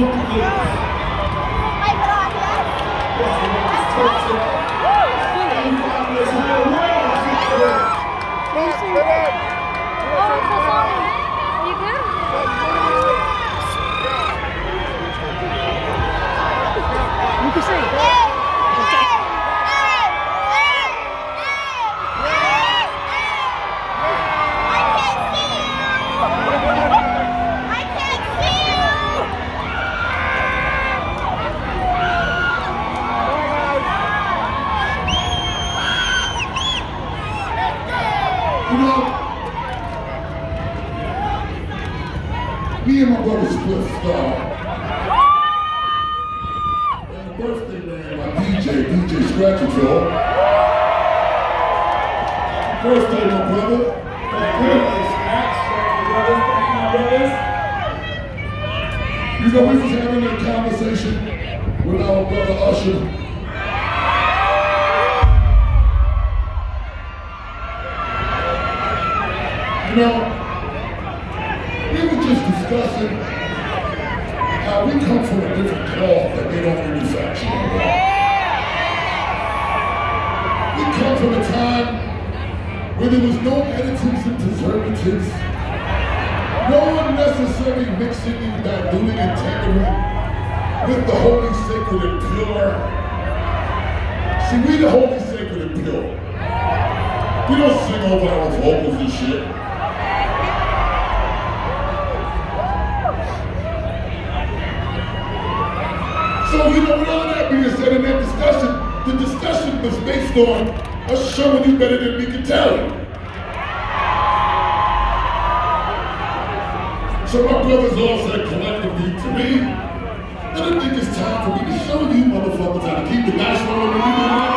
Thank you. You know, me and my brother Spliff Star. And the birthday man, my DJ, DJ Scratchafield. Birthday, my brother. You know, we was having a conversation with our brother Usher. You know, we were just discussing how we come from a different cloth that they don't manufacture. We come from a time where there was no additives and preservatives, no unnecessary mixing and diluting tampering with the holy, sacred, and pure. See, we the holy, sacred, and pure. We don't sing over our vocals and shit. So, you know, with all that being said in that discussion, the discussion was based on us showing you better than we can tell you. So my brothers all said collectively to me, I think it's time for me to show you motherfuckers how to keep the one on the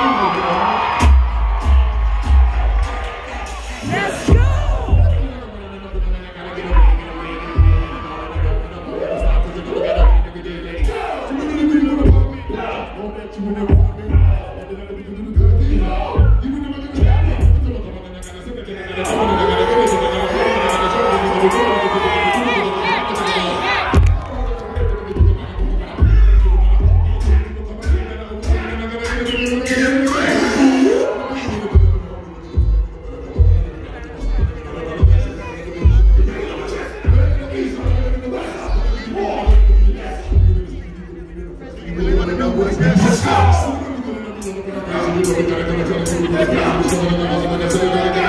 Thank you. Let's go.